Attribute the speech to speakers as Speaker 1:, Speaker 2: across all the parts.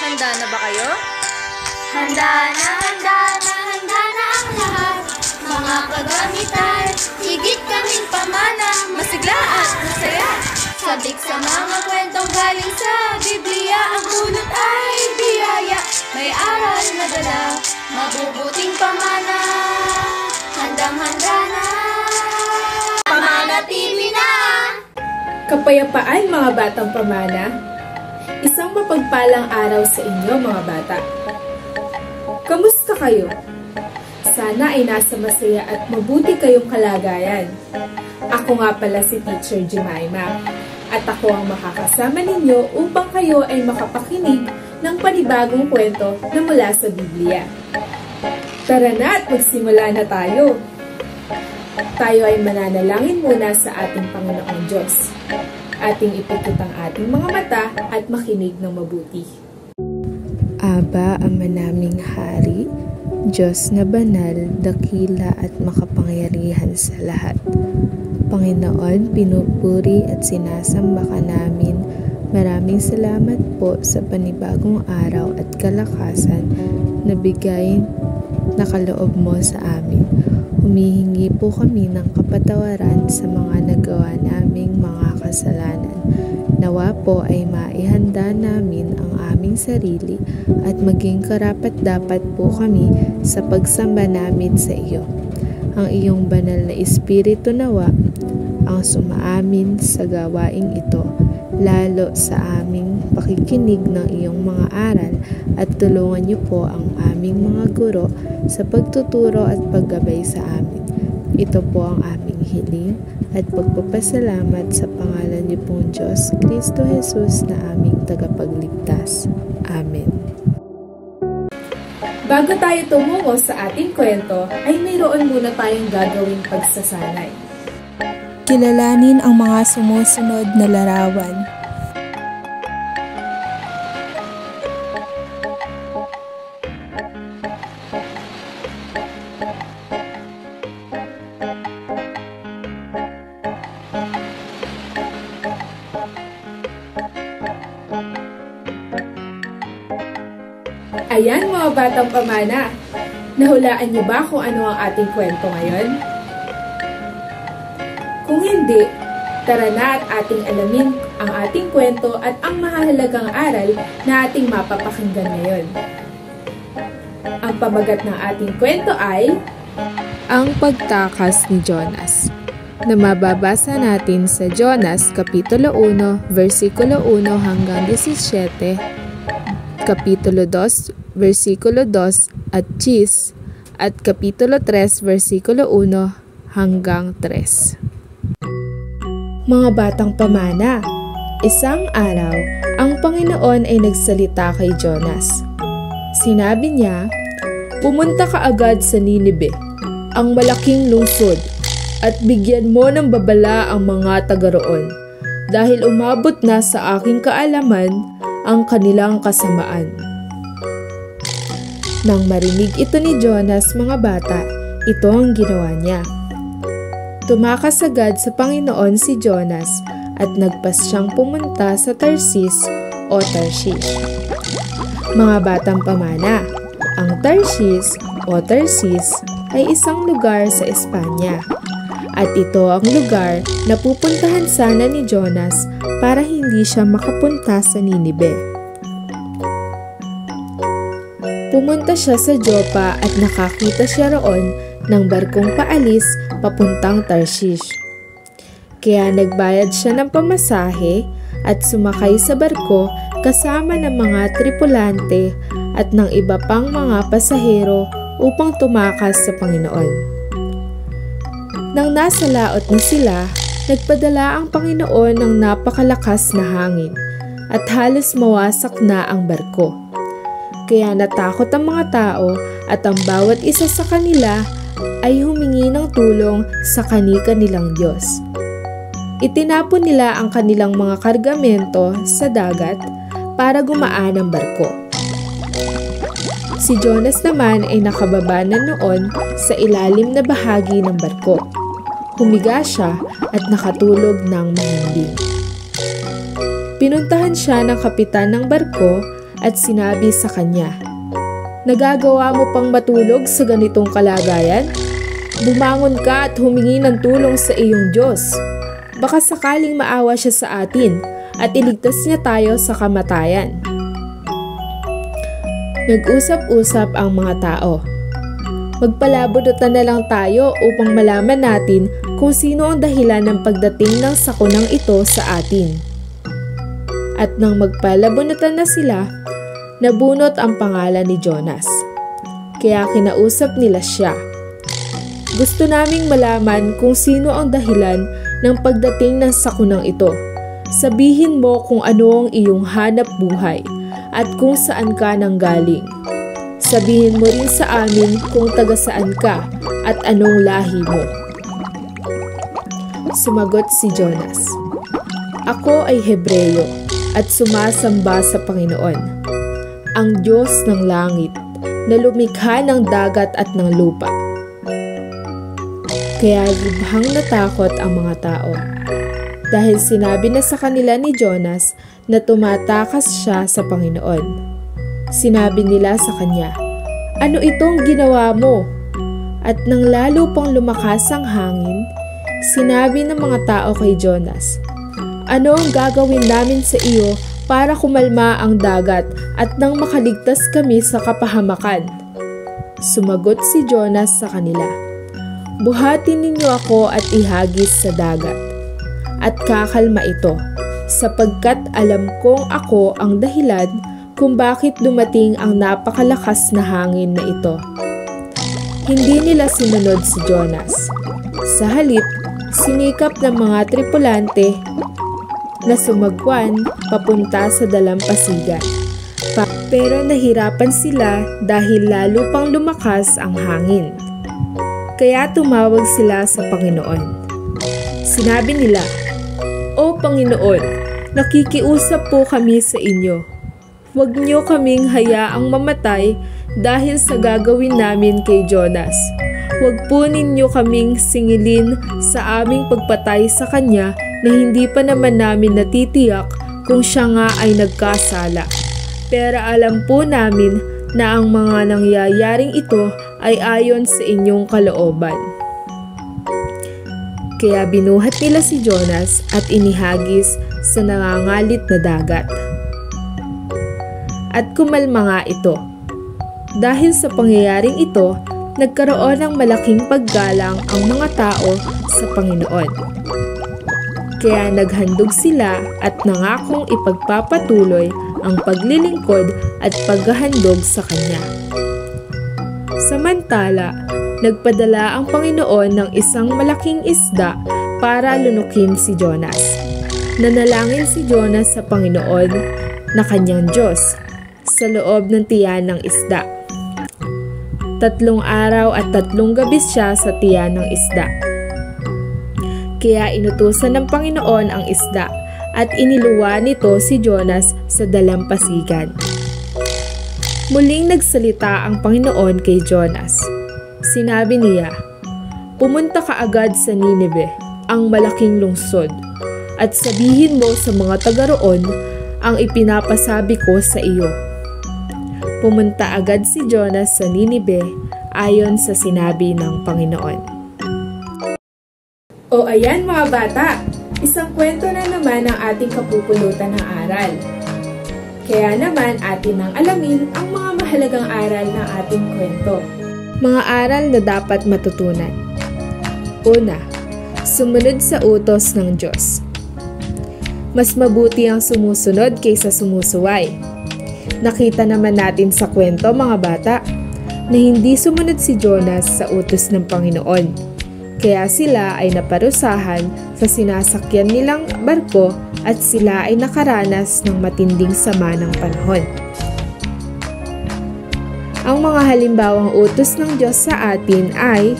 Speaker 1: Handa na ba kayo?
Speaker 2: Handa na, handa na, handa na ang lahat. Mga kagamitan, higit kaming pamana.
Speaker 1: Masigla at masaya.
Speaker 2: Sabik sa mga kwentong galing sa Biblia. Ang bunot ay biyaya. May aral na dala, mabubuting pamana. Handang-handa na. Pamana TV na!
Speaker 3: Kapayapaan mga batang pamana. Isang mapagpalang araw sa inyo mga bata. Kamusta kayo? Sana ay nasa masaya at mabuti kayong kalagayan. Ako nga pala si Teacher Jemima at ako ang makakasama ninyo upang kayo ay makapakinig ng panibagong kwento na mula sa Biblia. Tara na at magsimula na tayo. Tayo ay mananalangin muna sa ating Panginoong Diyos. Ating ipikit ang ating mga mata at makinig ng mabuti.
Speaker 4: Aba, Ama naming Hari, Diyos na banal, dakila at makapangyarihan sa lahat. Panginoon, pinupuri at sinasamba ka namin. Maraming salamat po sa panibagong araw at kalakasan na bigay na kaloob mo sa amin. Humihingi po kami ng kapatawaran sa mga nagawa mga kasalanan. Nawa po ay maihanda namin ang aming sarili at maging karapat dapat po kami sa pagsamba namin sa iyo. Ang iyong banal na espiritu nawa ang sumaamin sa gawaing ito, lalo sa aming pakikinig ng iyong mga aral at tulungan niyo po ang aming mga guro sa pagtuturo at paggabay sa amin. Ito po ang aming hiling at pagpapasalamat sa pangalan niyo pong Diyos, Kristo Jesus na aming tagapagligtas. Amen.
Speaker 3: Bago tayo tumungo sa ating kwento, ay mayroon muna tayong gagawing pagsasanay.
Speaker 4: Kilalanin ang mga sumusunod na larawan.
Speaker 3: Ayan mga batang pamana, nahulaan niyo ba kung ano ang ating kwento ngayon? Kung hindi, tara na at ating alamin ang ating kwento at ang mahalagang aral na ating mapapakinggan ngayon. Ang pamagat ng ating kwento ay
Speaker 4: Ang pagtakas ni Jonas na mababasa natin sa Jonas Kapitulo 1, versikulo 1 hanggang 17, Kapitulo 2, versikulo 2 at 10, at Kapitulo 3, versikulo 1 hanggang 3.
Speaker 3: Mga batang pamana, isang araw, ang Panginoon ay nagsalita kay Jonas. Sinabi niya, Pumunta ka agad sa Ninibe, ang malaking lungsod, at bigyan mo ng babala ang mga taga roon, dahil umabot na sa aking kaalaman ang kanilang kasamaan. Nang marinig ito ni Jonas mga bata, ito ang ginawa niya. Tumakas agad sa Panginoon si Jonas at nagpas siyang pumunta sa Tarsis o Tarshish. Mga batang pamana, ang Tarshish o Tarsis ay isang lugar sa Espanya. At ito ang lugar na pupuntahan sana ni Jonas para hindi siya makapunta sa Ninibe. Pumunta siya sa Joppa at nakakita siya roon ng barkong paalis papuntang Tarshish. Kaya nagbayad siya ng pamasahe at sumakay sa barko kasama ng mga tripulante at ng iba pang mga pasahero upang tumakas sa Panginoon. Nang nasa laot na sila, nagpadala ang Panginoon ng napakalakas na hangin at halos mawasak na ang barko. Kaya natakot ang mga tao at ang bawat isa sa kanila ay humingi ng tulong sa kani-kanilang Diyos. Itinapon nila ang kanilang mga kargamento sa dagat para gumaan ang barko. Si Jonas naman ay nakababa na noon sa ilalim na bahagi ng barko. Humiga siya at nakatulog ng mahimbing. Pinuntahan siya ng kapitan ng barko at sinabi sa kanya, Nagagawa mo pang matulog sa ganitong kalagayan? Bumangon ka at humingi ng tulong sa iyong Diyos. Baka sakaling maawa siya sa atin at iligtas niya tayo sa kamatayan. Nag-usap-usap ang mga tao. Magpalabunutan na lang tayo upang malaman natin kung sino ang dahilan ng pagdating ng sakunang ito sa atin. At nang magpalabunutan na sila, nabunot ang pangalan ni Jonas. Kaya kinausap nila siya. Gusto naming malaman kung sino ang dahilan ng pagdating ng sakunang ito. Sabihin mo kung ano ang iyong hanap buhay at kung saan ka nanggaling. Sabihin mo rin sa amin kung taga saan ka at anong lahi mo. Sumagot si Jonas. Ako ay Hebreyo at sumasamba sa Panginoon, ang Diyos ng langit na lumikha ng dagat at ng lupa. Kaya lubhang natakot ang mga tao dahil sinabi na sa kanila ni Jonas na tumatakas siya sa Panginoon. Sinabi nila sa kanya, Ano itong ginawa mo? At nang lalo pang lumakas ang hangin, sinabi ng mga tao kay Jonas, Ano ang gagawin namin sa iyo para kumalma ang dagat at nang makaligtas kami sa kapahamakan? Sumagot si Jonas sa kanila, Buhatin ninyo ako at ihagis sa dagat, at kakalma ito, sapagkat alam kong ako ang dahilan kung bakit dumating ang napakalakas na hangin na ito. Hindi nila sinunod si Jonas. Sa halip, sinikap ng mga tripulante na sumagwan papunta sa dalampasigan. Pa pero nahirapan sila dahil lalo pang lumakas ang hangin. Kaya tumawag sila sa Panginoon. Sinabi nila, O Panginoon, nakikiusap po kami sa inyo Huwag niyo kaming hayaang mamatay dahil sa gagawin namin kay Jonas. Huwag po ninyo kaming singilin sa aming pagpatay sa kanya na hindi pa naman namin natitiyak kung siya nga ay nagkasala. Pero alam po namin na ang mga nangyayaring ito ay ayon sa inyong kalooban. Kaya binuhat nila si Jonas at inihagis sa nangangalit na dagat at kumalma nga ito. Dahil sa pangyayaring ito, nagkaroon ng malaking paggalang ang mga tao sa Panginoon. Kaya naghandog sila at nangakong ipagpapatuloy ang paglilingkod at paghahandog sa Kanya. Samantala, nagpadala ang Panginoon ng isang malaking isda para lunukin si Jonas. Nanalangin si Jonas sa Panginoon na kanyang Diyos sa loob ng tiyan ng isda. Tatlong araw at tatlong gabi siya sa tiyan ng isda. Kaya inutusan ng Panginoon ang isda at iniluwa nito si Jonas sa dalampasigan. Muling nagsalita ang Panginoon kay Jonas. Sinabi niya, Pumunta ka agad sa Nineveh, ang malaking lungsod, at sabihin mo sa mga taga roon ang ipinapasabi ko sa iyo Pumunta agad si Jonas sa Ninibe ayon sa sinabi ng Panginoon. O ayan mga bata, isang kwento na naman ang ating kapupulutan ng aral. Kaya naman atin nang alamin ang mga mahalagang aral ng ating kwento. Mga aral na dapat matutunan. Una, sumunod sa utos ng Diyos. Mas mabuti ang sumusunod kaysa sumusuway Nakita naman natin sa kwento mga bata na hindi sumunod si Jonas sa utos ng Panginoon. Kaya sila ay naparusahan sa sinasakyan nilang barko at sila ay nakaranas ng matinding sama ng panahon. Ang mga halimbawang utos ng Diyos sa atin ay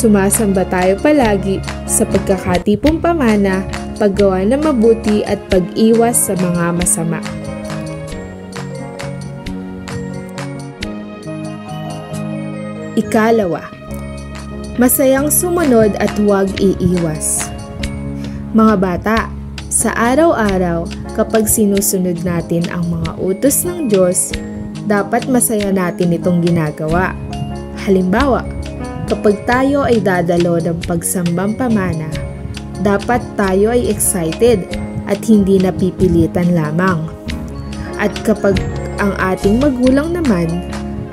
Speaker 3: Sumasamba tayo palagi sa pagkakatipong pamana paggawa ng mabuti at pag-iwas sa mga masama. Ikalawa, masayang sumunod at huwag iiwas. Mga bata, sa araw-araw, kapag sinusunod natin ang mga utos ng Diyos, dapat masaya natin itong ginagawa. Halimbawa, kapag tayo ay dadalo ng pagsambang pamana, dapat tayo ay excited at hindi napipilitan lamang. At kapag ang ating magulang naman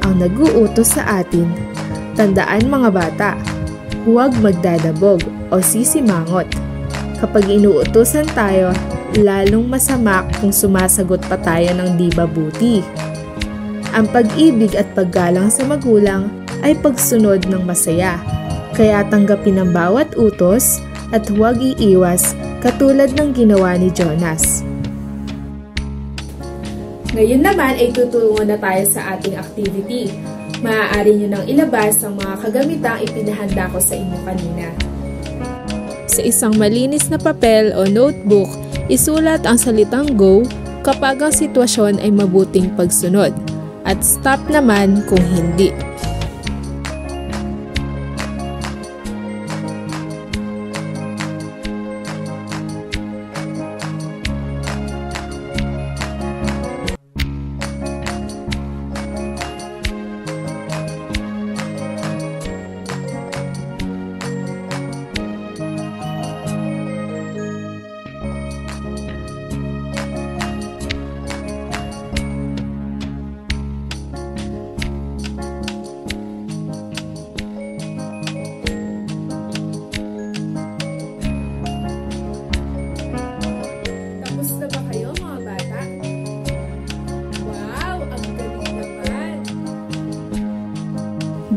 Speaker 3: ang naguutos sa atin, tandaan mga bata, huwag magdadabog o sisimangot. Kapag inuutosan tayo, lalong masama kung sumasagot pa tayo ng di mabuti. Ang pag-ibig at paggalang sa magulang ay pagsunod ng masaya, kaya tanggapin ang bawat utos at huwag iiwas katulad ng ginawa ni Jonas. Ngayon naman ay tutulungan na tayo sa ating activity. Maaari nyo nang ilabas ang mga kagamitang ipinahanda ko sa inyo kanina. Sa isang malinis na papel o notebook, isulat ang salitang go kapag ang sitwasyon ay mabuting pagsunod at stop naman kung hindi.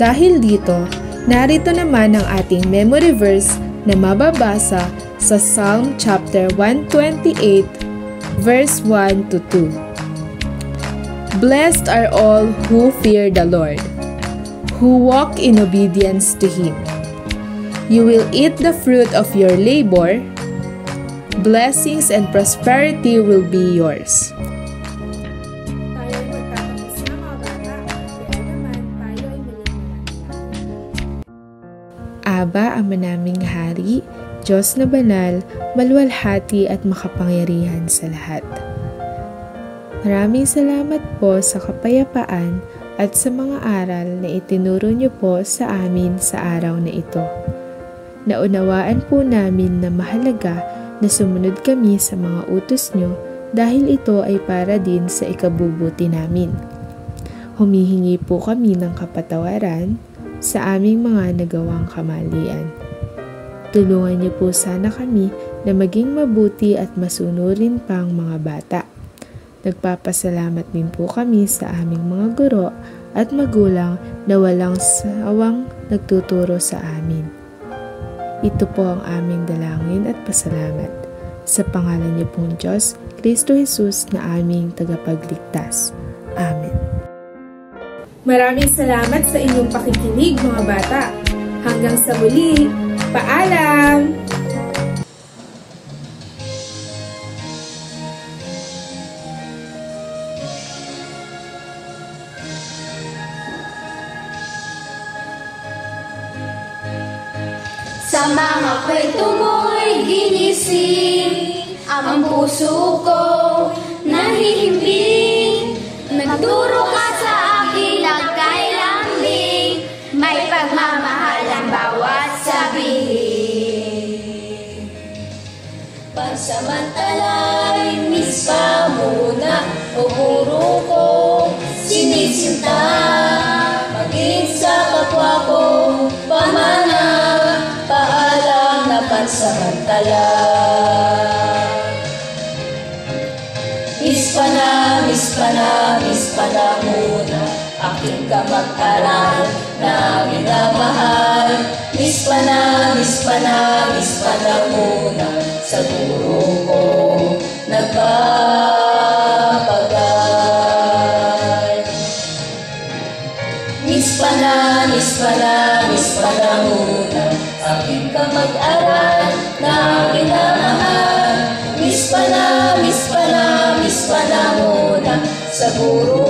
Speaker 3: Dahil dito, narito naman ang ating memory verse na mababasa sa Psalm chapter 128 verse 1 to 2. Blessed are all who fear the Lord, who walk in obedience to Him. You will eat the fruit of your labor, blessings and prosperity will be yours. Aba, Ama naming Hari, Diyos na banal, maluwalhati at makapangyarihan sa lahat. Maraming salamat po sa kapayapaan at sa mga aral na itinuro niyo po sa amin sa araw na ito. Naunawaan po namin na mahalaga na sumunod kami sa mga utos niyo dahil ito ay para din sa ikabubuti namin. Humihingi po kami ng kapatawaran sa aming mga nagawang kamalian. Tulungan niyo po sana kami na maging mabuti at masunurin pang mga bata. Nagpapasalamat din po kami sa aming mga guro at magulang na walang sawang nagtuturo sa amin. Ito po ang aming dalangin at pasalamat. Sa pangalan niyo pong Diyos, Kristo Jesus na aming tagapagligtas. Maraming salamat sa inyong pakikinig mga bata. Hanggang sa muli, paalam!
Speaker 2: Sa mga kwento mo'y ginising Ang puso ko nahihimbing Nagturo ka Aking kamag-aral na minamahal Miss pa na, miss pa na, miss pa na muna Sa guro ko. Nagpapagal Miss pa na, miss pa na, miss pa na muna Aking kamag-aral na minamahal Miss pa na, miss pa na, miss pa na muna Sa guro ko